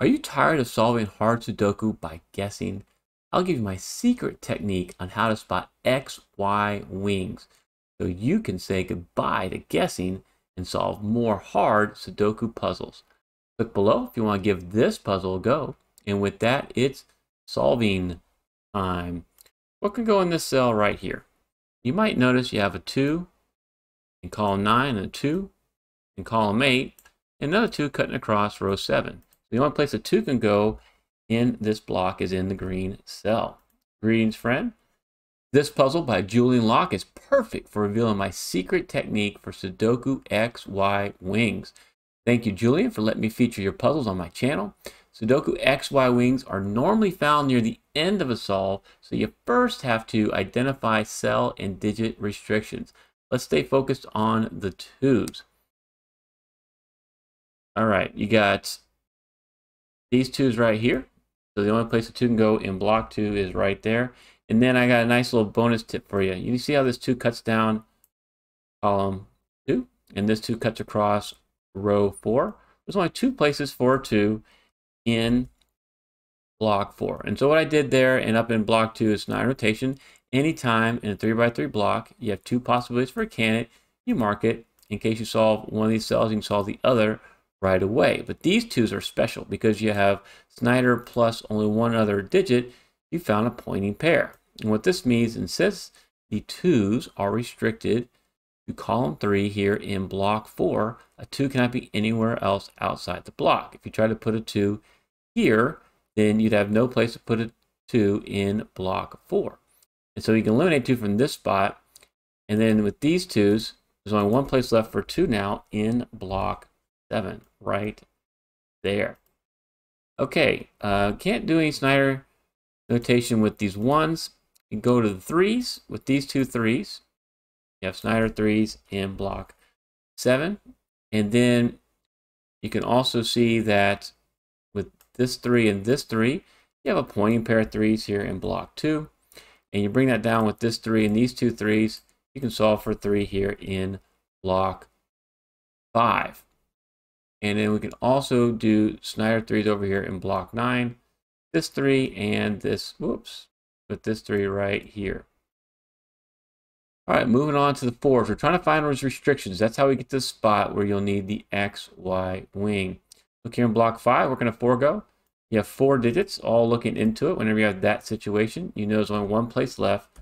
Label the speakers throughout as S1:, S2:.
S1: Are you tired of solving hard Sudoku by guessing? I'll give you my secret technique on how to spot X, Y wings so you can say goodbye to guessing and solve more hard Sudoku puzzles. Click below if you want to give this puzzle a go. And with that, it's solving time. What can go in this cell right here? You might notice you have a 2 in column 9 and a 2 in column 8, and another 2 cutting across row 7. The only place a 2 can go in this block is in the green cell. Greetings, friend. This puzzle by Julian Locke is perfect for revealing my secret technique for Sudoku XY wings. Thank you, Julian, for letting me feature your puzzles on my channel. Sudoku XY wings are normally found near the end of a solve, so you first have to identify cell and digit restrictions. Let's stay focused on the twos. All right, you got these twos right here. So the only place the two can go in block two is right there. And then I got a nice little bonus tip for you. You see how this two cuts down column two, and this two cuts across row four. There's only two places for two in block four. And so what I did there and up in block two is Snyder notation. Anytime in a three by three block, you have two possibilities for a candidate, you mark it. In case you solve one of these cells, you can solve the other right away. But these twos are special because you have Snyder plus only one other digit, you found a pointing pair. And what this means, and since the twos are restricted to column three here in block four, a two cannot be anywhere else outside the block. If you try to put a two here, then you'd have no place to put a two in block four. And so you can eliminate two from this spot. And then with these twos, there's only one place left for two now in block seven, right there. Okay, uh, can't do any Snyder notation with these ones. You go to the threes with these two threes. You have Snyder threes in block seven. And then you can also see that with this three and this three, you have a pointing pair of threes here in block two. And you bring that down with this three and these two threes, you can solve for three here in block five. And then we can also do Snyder threes over here in block nine, this three and this, whoops, with this three right here. All right, moving on to the fours. We're trying to find those restrictions. That's how we get to the spot where you'll need the X, Y wing. Look here in block five, we're to forego. You have four digits all looking into it. Whenever you have that situation, you know there's only one place left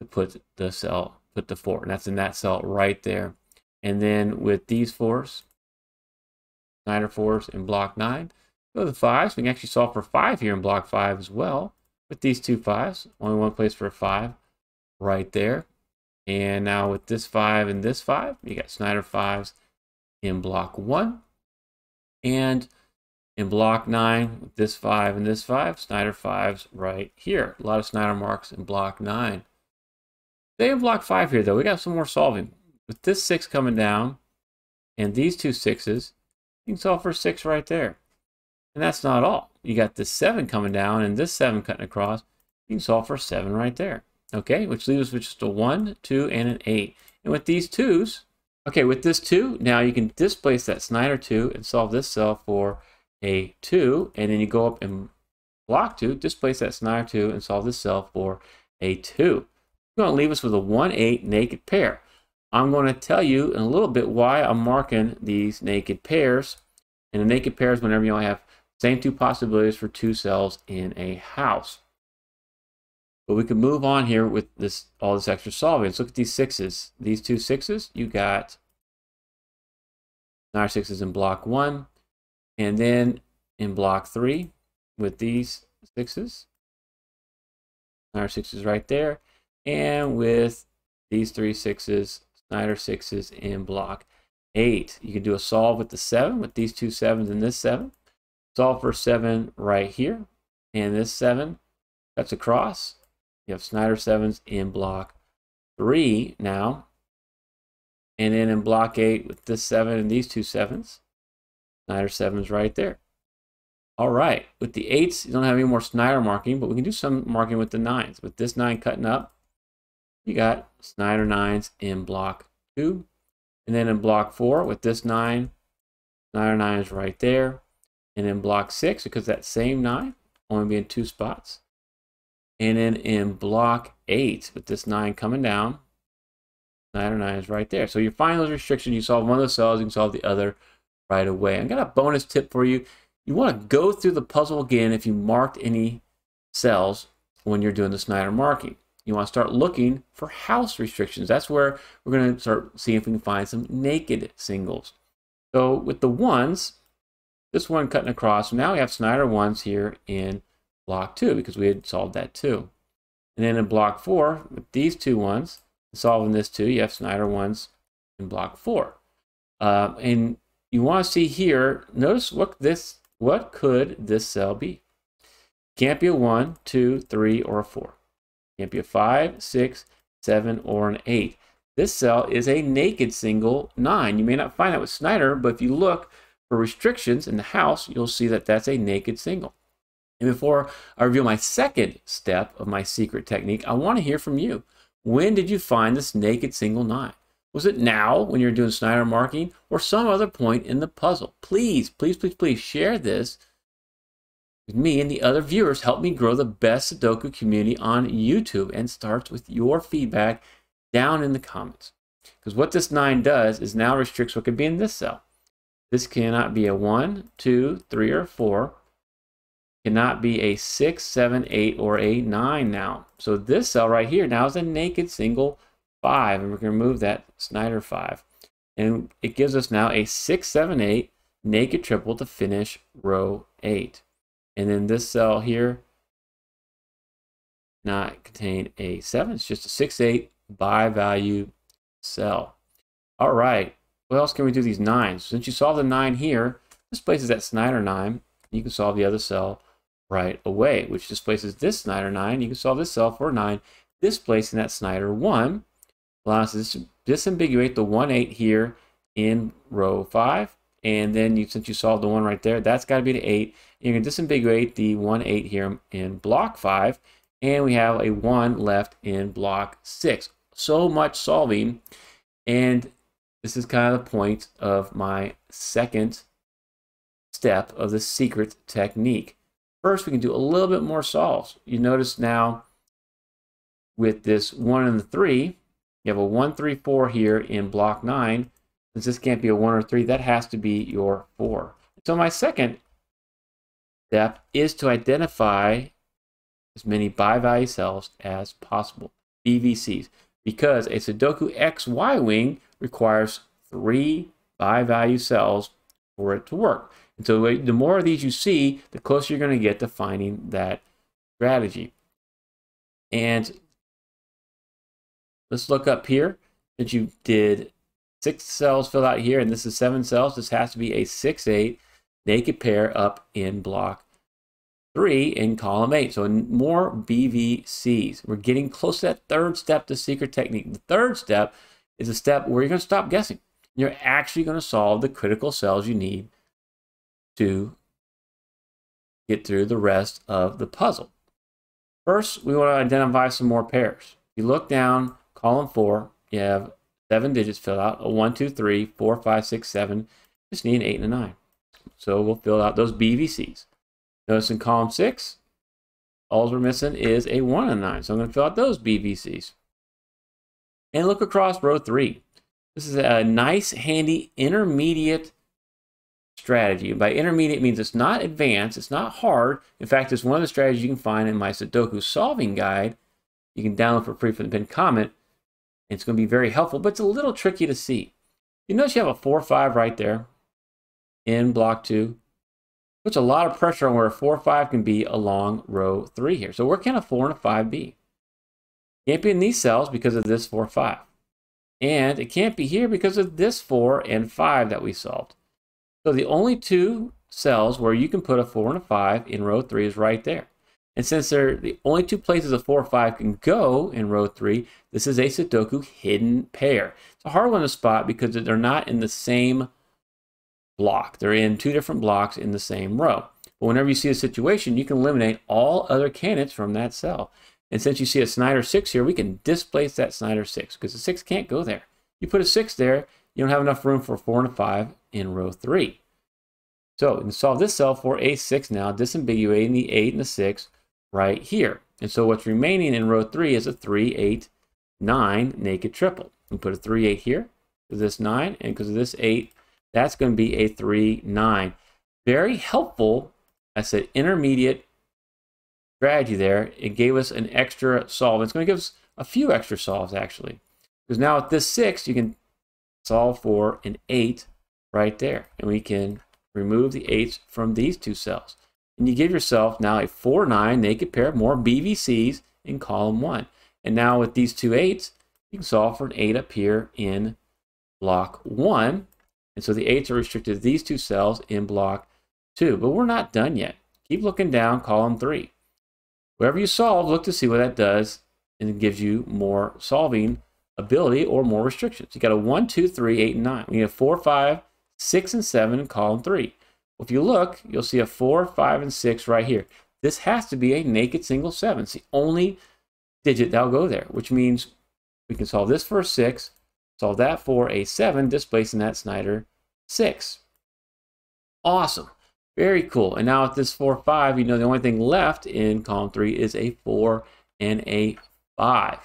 S1: to put the cell, put the four. And that's in that cell right there. And then with these fours, Snyder fours in block nine, go to the fives. We can actually solve for five here in block five as well. With these two fives, only one place for a five right there. And now with this five and this five, you got Snyder fives in block one. And in block nine, with this five and this five, Snyder fives right here. A lot of Snyder marks in block nine. Stay in block five here though. We got some more solving. With this six coming down and these two sixes, you can solve for six right there. And that's not all. You got this seven coming down and this seven cutting across. You can solve for seven right there. Okay, which leaves us with just a one, two, and an eight. And with these twos, okay, with this two, now you can displace that Snyder two and solve this cell for a two. And then you go up and block two, displace that Snyder two and solve this cell for a two. It's going to leave us with a one, eight naked pair. I'm going to tell you in a little bit why I'm marking these naked pairs. And the naked pairs whenever you only have same two possibilities for two cells in a house. But we can move on here with this all this extra solving. Let's look at these sixes. These two sixes, you got Snyder sixes in block one. And then in block three with these sixes, Snyder sixes right there. And with these three sixes, Snyder sixes in block eight. You can do a solve with the seven, with these two sevens and this seven. Solve for seven right here. And this seven cuts across. You have Snyder sevens in block three now. And then in block eight with this seven and these two sevens, Snyder sevens right there. All right, with the eights, you don't have any more Snyder marking, but we can do some marking with the nines. With this nine cutting up, you got Snyder nines in block two. And then in block four with this nine, Snyder nine is right there. And in block six, because that same nine, only be in two spots. And then in block eight, with this nine coming down, or nine is right there. So you find those restrictions, you solve one of the cells, you can solve the other right away. I got a bonus tip for you. You want to go through the puzzle again if you marked any cells when you're doing the Snyder marking. You want to start looking for house restrictions. That's where we're going to start seeing if we can find some naked singles. So with the ones, this one cutting across, now we have Snyder ones here in block two because we had solved that too. And then in block four, with these two ones, solving this too, you have Snyder ones in block four. Uh, and you want to see here, notice what this, what could this cell be? Can't be a one, two, three, or a four. Can't be a five, six, seven, or an eight. This cell is a naked single nine. You may not find that with Snyder, but if you look for restrictions in the house, you'll see that that's a naked single. And before I reveal my second step of my secret technique, I want to hear from you. When did you find this naked single nine? Was it now when you're doing Snyder marking or some other point in the puzzle? Please, please, please, please share this me and the other viewers. Help me grow the best Sudoku community on YouTube and starts with your feedback down in the comments. Because what this 9 does is now restricts what could be in this cell. This cannot be a 1, 2, 3, or 4 cannot be a 6, 7, 8, or a 9 now. So this cell right here now is a naked single 5, and we're going to remove that Snyder 5. And it gives us now a 6, 7, 8 naked triple to finish row 8. And then this cell here not contain a 7. It's just a 6, 8 bi-value cell. All right. What else can we do these 9s? Since you saw the 9 here, this places that Snyder 9. You can solve the other cell right away, which displaces this Snyder 9. You can solve this cell for 9, displacing that Snyder 1. Allows us to disambiguate the 1, 8 here in row 5. And then you, since you solved the 1 right there, that's got to be the 8. You can disambiguate the 1, 8 here in block 5. And we have a 1 left in block 6. So much solving. And this is kind of the point of my second step of the secret technique. First, we can do a little bit more solves. You notice now with this 1 and the 3, you have a 1, 3, 4 here in block 9. Since this can't be a 1 or 3, that has to be your 4. So my second step is to identify as many bi-value cells as possible, BVCs, because a Sudoku XY wing requires three bi-value cells for it to work. And so the more of these you see, the closer you're going to get to finding that strategy. And let's look up here that you did six cells filled out here, and this is seven cells. This has to be a 6-8 naked pair up in block 3 in column 8. So more BVCs. We're getting close to that third step, the secret technique. The third step is a step where you're going to stop guessing. You're actually going to solve the critical cells you need to get through the rest of the puzzle. First, we want to identify some more pairs. If You look down, column four, you have seven digits filled out, a one, two, three, four, five, six, seven. Just need an eight and a nine. So we'll fill out those BVCs. Notice in column six, all we're missing is a one and a nine. So I'm going to fill out those BVCs. And look across row three. This is a nice, handy, intermediate strategy. By intermediate means it's not advanced, it's not hard. In fact, it's one of the strategies you can find in my Sudoku solving guide. You can download for free from the pinned comment. It's going to be very helpful, but it's a little tricky to see. You notice you have a 4-5 right there in block 2. Puts a lot of pressure on where a 4-5 can be along row 3 here. So where can a 4 and a 5 be? Can't be in these cells because of this 4-5. And it can't be here because of this 4 and 5 that we solved. So the only two cells where you can put a 4 and a 5 in row 3 is right there. And since they're the only two places a 4 or 5 can go in row 3, this is a Sudoku hidden pair. It's a hard one to spot because they're not in the same block. They're in two different blocks in the same row. But whenever you see a situation, you can eliminate all other candidates from that cell. And since you see a Snyder 6 here, we can displace that Snyder 6 because the 6 can't go there. You put a 6 there, you don't have enough room for a 4 and a 5 in row 3. So we solve this cell for a 6 now, disambiguating the 8 and the 6 right here. And so what's remaining in row 3 is a 3, 8, 9 naked triple. We put a 3, 8 here this 9, and because of this 8, that's going to be a 3, 9. Very helpful, I said intermediate strategy there. It gave us an extra solve. It's going to give us a few extra solves, actually. Because now at this 6, you can solve for an 8 right there. And we can remove the 8s from these two cells. And you give yourself now a 4, 9 naked pair, of more BVCs in column 1. And now with these two 8s, you can solve for an 8 up here in block 1. And so the 8s are restricted to these two cells in block 2. But we're not done yet. Keep looking down column 3. Wherever you solve, look to see what that does, and it gives you more solving ability or more restrictions. You got a 1, 2, 3, 8, and 9. We need a 4, 5, 6, and 7 in column 3. If you look, you'll see a 4, 5, and 6 right here. This has to be a naked single 7. It's the only digit that'll go there, which means we can solve this for a 6, solve that for a 7, displacing that Snyder 6. Awesome. Very cool. And now with this 4, 5, you know the only thing left in column 3 is a 4 and a 5.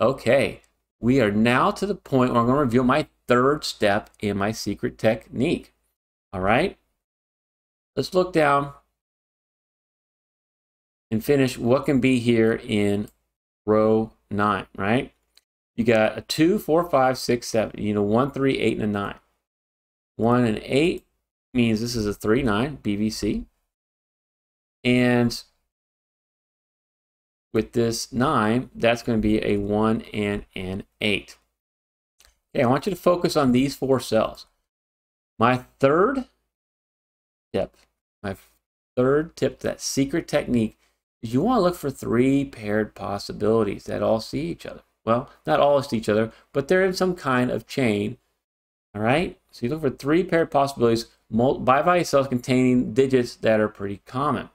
S1: Okay, we are now to the point where I'm going to reveal my third step in my secret technique. All right, let's look down and finish what can be here in row 9, right? You got a 2, 4, 5, 6, 7. You know, 1, 3, 8, and a 9. 1 and 8 means this is a 3, 9, BVC. And with this 9, that's going to be a 1 and an 8. Okay, I want you to focus on these four cells. My third tip, my third tip, that secret technique, is you want to look for three paired possibilities that all see each other. Well, not all see each other, but they're in some kind of chain. All right? So you look for three paired possibilities, by bivalue cells containing digits that are pretty common.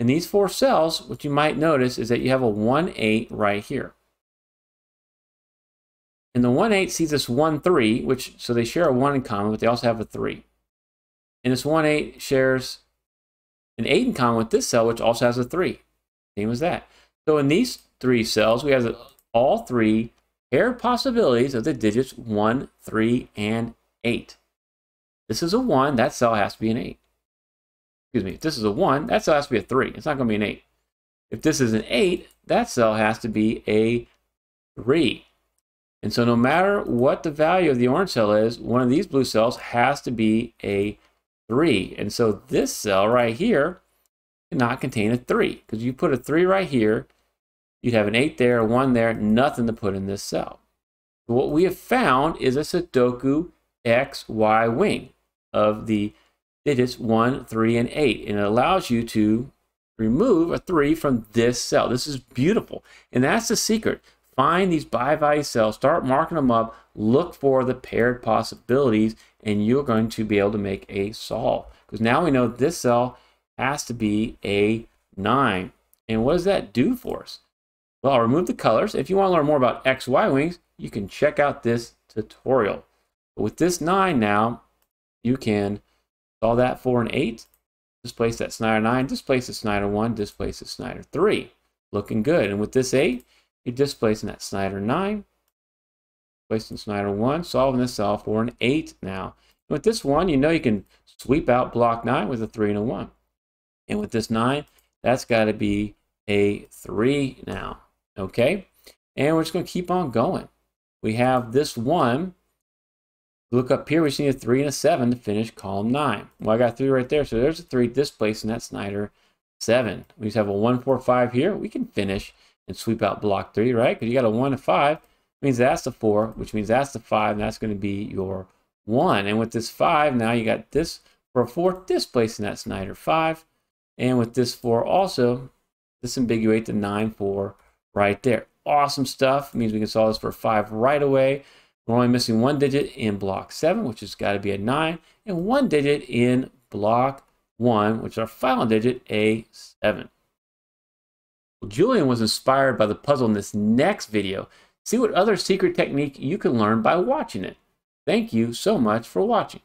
S1: In these four cells, what you might notice is that you have a 1, 8 right here. And the 1, 8 sees this 1, 3, which, so they share a 1 in common, but they also have a 3. And this 1, 8 shares an 8 in common with this cell, which also has a 3. Same as that. So in these three cells, we have all three paired possibilities of the digits 1, 3, and 8. This is a 1, that cell has to be an 8 excuse me, if this is a 1, that cell has to be a 3. It's not going to be an 8. If this is an 8, that cell has to be a 3. And so no matter what the value of the orange cell is, one of these blue cells has to be a 3. And so this cell right here cannot contain a 3. Because you put a 3 right here, you'd have an 8 there, a 1 there, nothing to put in this cell. what we have found is a Sudoku XY wing of the digits 1, 3, and 8. And it allows you to remove a 3 from this cell. This is beautiful. And that's the secret. Find these bivalue cells, start marking them up, look for the paired possibilities, and you're going to be able to make a solve. Because now we know this cell has to be a 9. And what does that do for us? Well, I'll remove the colors. If you want to learn more about XY wings, you can check out this tutorial. But with this 9 now, you can Saw that 4 an 8. Displace that Snyder 9. Displace the Snyder 1. Displace the Snyder 3. Looking good. And with this 8, you're displacing that Snyder 9. Displacing Snyder 1. Solving this cell for an 8 now. And with this 1, you know you can sweep out block 9 with a 3 and a 1. And with this 9, that's got to be a 3 now. Okay? And we're just going to keep on going. We have this 1 Look up here, we see a 3 and a 7 to finish column 9. Well, I got 3 right there, so there's a 3 displacing that Snyder 7. We just have a 1, 4, 5 here. We can finish and sweep out block 3, right? Because you got a 1 and 5, means that's the 4, which means that's the 5, and that's going to be your 1. And with this 5, now you got this for a 4 displacing that Snyder 5. And with this 4 also, disambiguate the 9, 4 right there. Awesome stuff. It means we can solve this for 5 right away. We're only missing one digit in block 7, which has got to be a 9, and one digit in block 1, which is our final digit, a 7. Well, Julian was inspired by the puzzle in this next video. See what other secret technique you can learn by watching it. Thank you so much for watching.